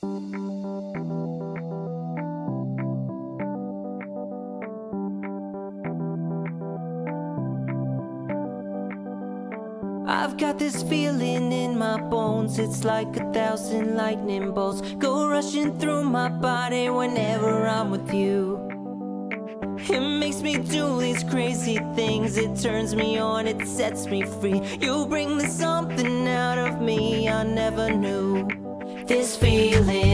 I've got this feeling in my bones, it's like a thousand lightning bolts go rushing through my body whenever I'm with you. It makes me do these crazy things, it turns me on, it sets me free. You bring the something out of me I never knew. This feeling,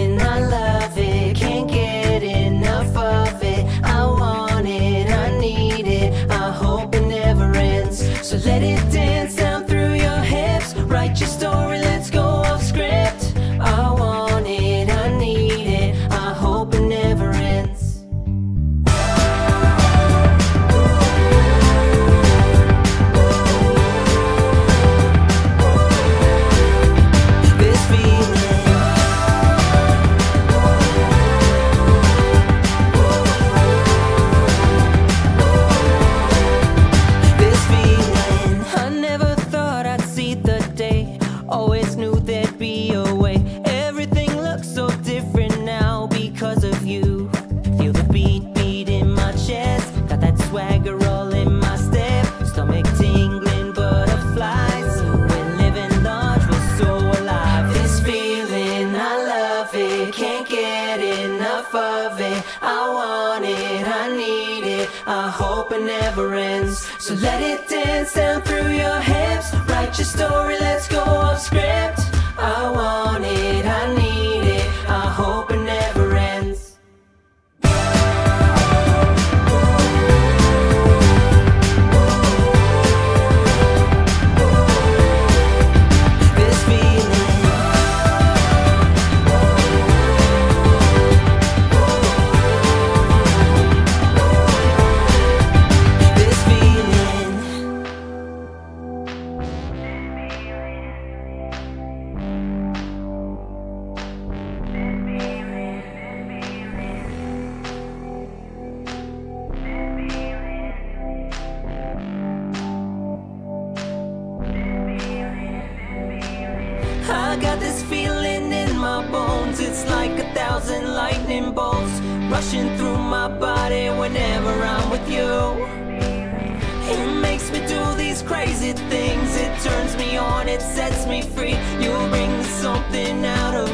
it. Can't get enough of it. I want it, I need it. I hope it never ends. So let it dance down through your hips. Write your story, let's go off script. I want I got this feeling in my bones. It's like a thousand lightning bolts rushing through my body whenever I'm with you. It makes me do these crazy things. It turns me on, it sets me free. You bring something out of me